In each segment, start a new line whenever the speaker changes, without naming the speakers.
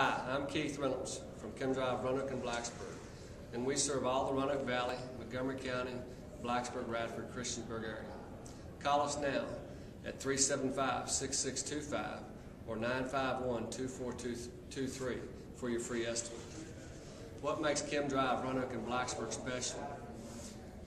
Hi, I'm Keith Reynolds from Chem-Dry Roanoke and Blacksburg, and we serve all the Roanoke Valley, Montgomery County, Blacksburg, Radford, Christiansburg area. Call us now at 375-6625 or 951-24223 for your free estimate. What makes Chem-Dry Roanoke and Blacksburg special?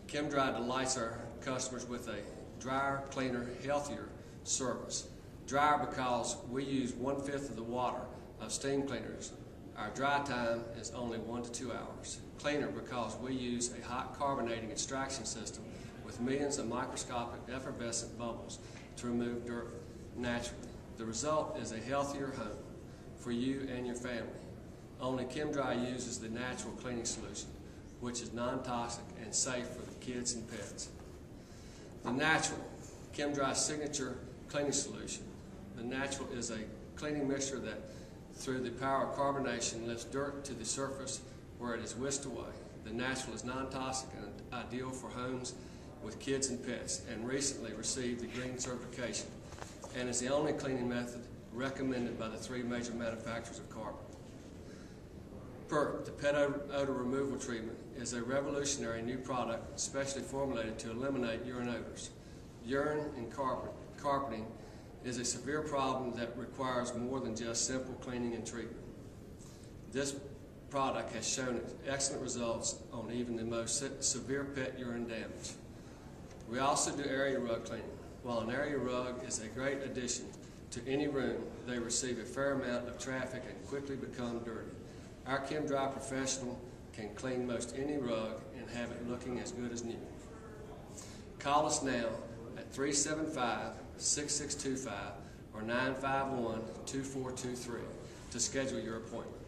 Chem-Dry delights our customers with a drier, cleaner, healthier service. Drier because we use one-fifth of the water of steam cleaners. Our dry time is only one to two hours. Cleaner because we use a hot carbonating extraction system with millions of microscopic effervescent bubbles to remove dirt naturally. The result is a healthier home for you and your family. Only ChemDry uses the natural cleaning solution, which is non-toxic and safe for the kids and pets. The natural, ChemDry signature cleaning solution. The natural is a cleaning mixture that through the power of carbonation lifts dirt to the surface where it is whisked away. The natural is non-toxic and ideal for homes with kids and pets and recently received the green certification and is the only cleaning method recommended by the three major manufacturers of carpet. PERT, the pet odor removal treatment, is a revolutionary new product specially formulated to eliminate urine odors. Urine and carpet, carpeting is a severe problem that requires more than just simple cleaning and treatment. This product has shown excellent results on even the most severe pet urine damage. We also do area rug cleaning. While an area rug is a great addition to any room, they receive a fair amount of traffic and quickly become dirty. Our ChemDry professional can clean most any rug and have it looking as good as new. Call us now at 375-6625 or 951-2423 to schedule your appointment.